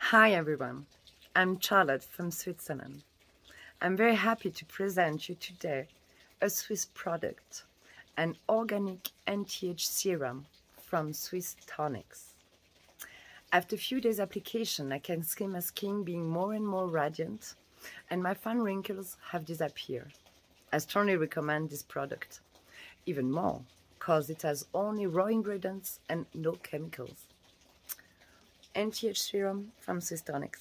Hi everyone, I'm Charlotte from Switzerland. I'm very happy to present you today a Swiss product, an organic anti-age serum from Swiss Toniq. After a few days application, I can see my skin being more and more radiant and my fine wrinkles have disappeared. I strongly recommend this product, even more, because it has only raw ingredients and no chemicals. Anti-age serum from Swiss Toniq.